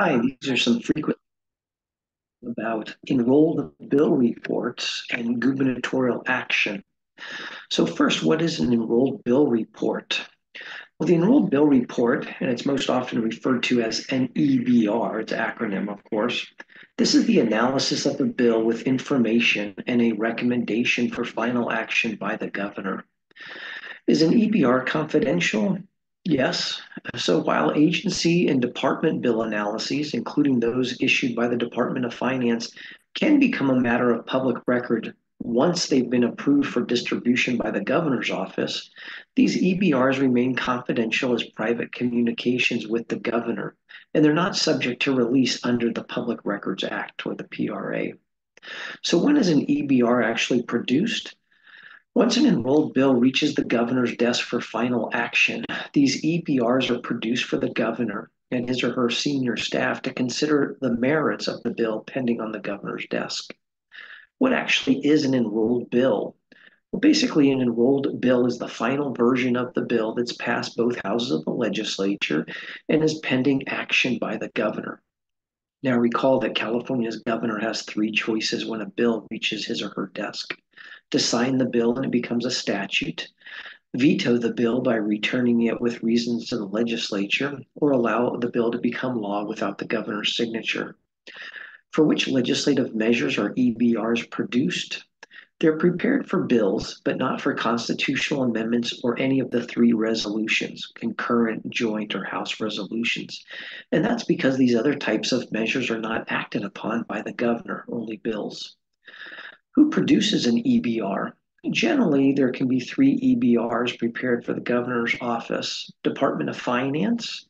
Hi, these are some frequent about enrolled bill reports and gubernatorial action. So first, what is an enrolled bill report? Well, the enrolled bill report, and it's most often referred to as an EBR, it's acronym, of course. This is the analysis of the bill with information and a recommendation for final action by the governor. Is an EBR confidential? Yes. So while agency and department bill analyses, including those issued by the Department of Finance, can become a matter of public record once they've been approved for distribution by the governor's office, these EBRs remain confidential as private communications with the governor, and they're not subject to release under the Public Records Act or the PRA. So when is an EBR actually produced? Once an enrolled bill reaches the governor's desk for final action, these EBRs are produced for the governor and his or her senior staff to consider the merits of the bill pending on the governor's desk. What actually is an enrolled bill? Well, basically, an enrolled bill is the final version of the bill that's passed both houses of the legislature and is pending action by the governor. Now, recall that California's governor has three choices when a bill reaches his or her desk to sign the bill and it becomes a statute, veto the bill by returning it with reasons to the legislature, or allow the bill to become law without the governor's signature. For which legislative measures are EBRs produced? They're prepared for bills, but not for constitutional amendments or any of the three resolutions, concurrent, joint, or House resolutions. And that's because these other types of measures are not acted upon by the governor, only bills. Who produces an EBR? Generally, there can be three EBRs prepared for the governor's office Department of Finance,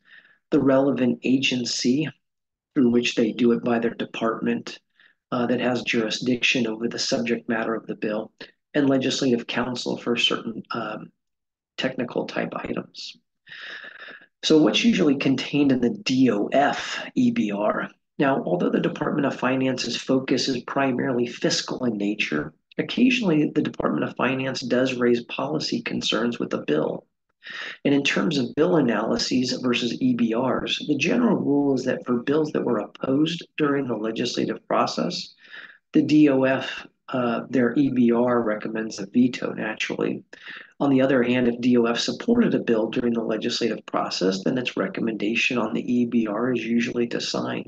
the relevant agency through which they do it by their department uh, that has jurisdiction over the subject matter of the bill, and legislative counsel for certain um, technical type items. So, what's usually contained in the DOF EBR? Now, although the Department of Finance's focus is primarily fiscal in nature, occasionally the Department of Finance does raise policy concerns with a bill. And in terms of bill analyses versus EBRs, the general rule is that for bills that were opposed during the legislative process, the DOF, uh, their EBR recommends a veto naturally. On the other hand, if DOF supported a bill during the legislative process, then its recommendation on the EBR is usually to sign.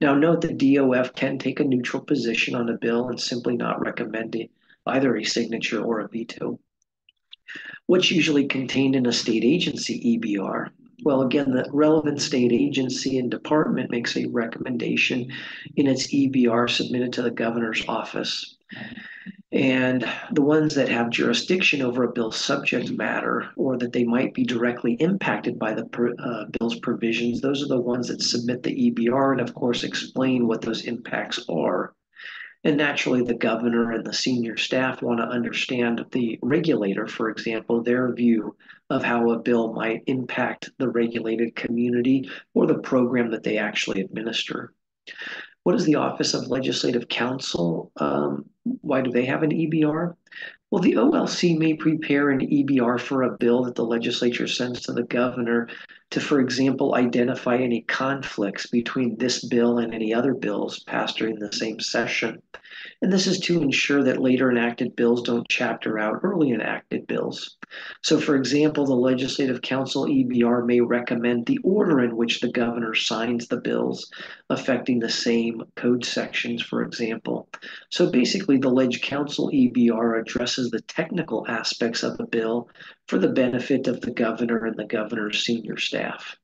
Now, note that DOF can take a neutral position on a bill and simply not recommend either a signature or a veto. What's usually contained in a state agency EBR? Well, again, the relevant state agency and department makes a recommendation in its EBR submitted to the governor's office. And the ones that have jurisdiction over a bill's subject matter or that they might be directly impacted by the uh, bill's provisions, those are the ones that submit the EBR and, of course, explain what those impacts are. And naturally, the governor and the senior staff want to understand the regulator, for example, their view of how a bill might impact the regulated community or the program that they actually administer. What is the Office of Legislative Counsel? Um, why do they have an EBR? Well, the OLC may prepare an EBR for a bill that the legislature sends to the governor to, for example, identify any conflicts between this bill and any other bills passed during the same session. And this is to ensure that later enacted bills don't chapter out early enacted bills. So, for example, the Legislative Counsel EBR may recommend the order in which the governor signs the bills affecting the same code sections, for example. So, basically, the Leg Counsel EBR addresses the technical aspects of the bill for the benefit of the governor and the governor's senior staff.